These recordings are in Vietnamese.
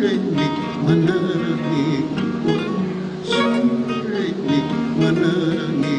rhythmic manani quân xuống rhythmic manani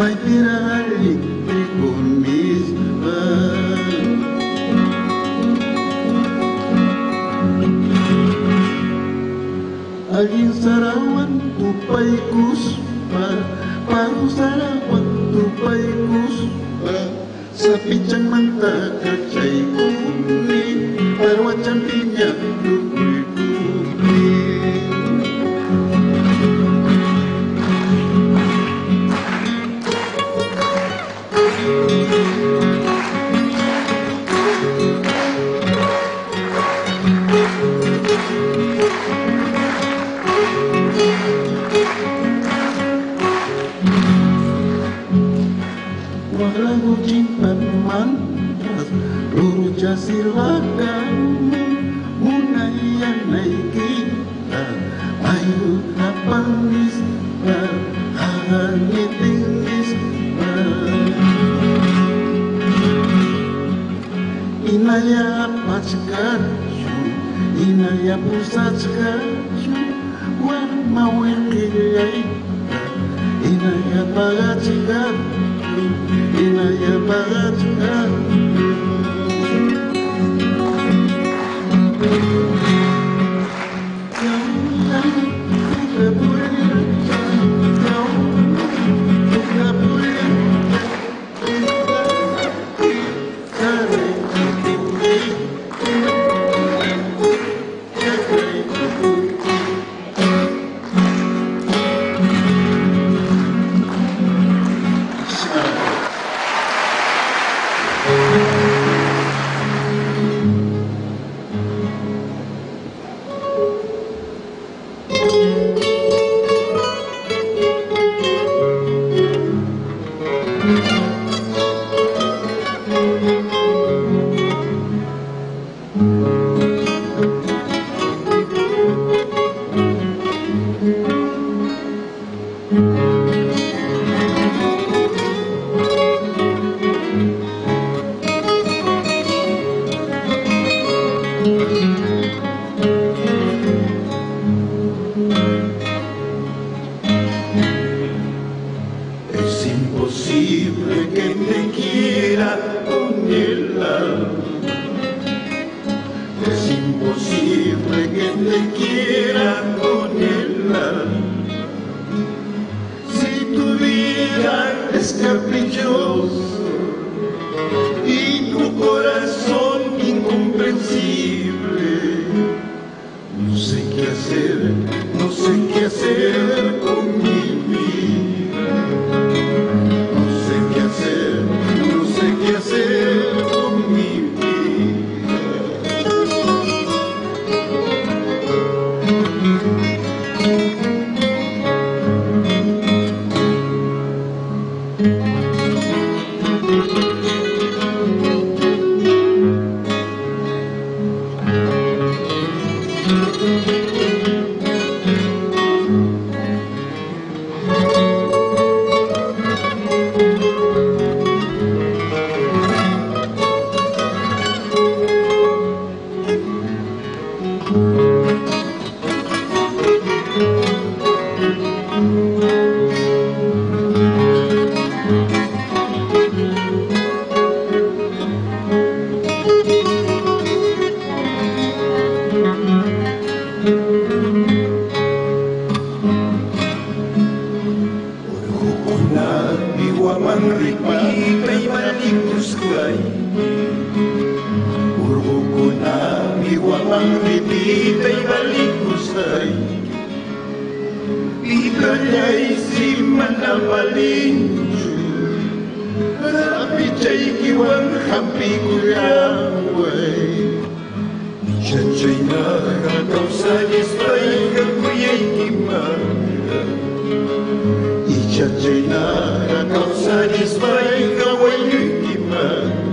quite bitter. ragu cinta mantas Peluru silakan Munai yang naik kita Ayu napanis Hanya tingis Inaya pachkar Inaya pusat Wan mawir birds imposible que te quiera con el. Es imposible que te quiera con el. Si tu vida es caprichoso ibada izima na malinju rapicha ikiwan hampikuyawe chachaynaqa kawsallespayqa kuyaykimanta ichachaynaqa kawsallespayqa wayluykimanta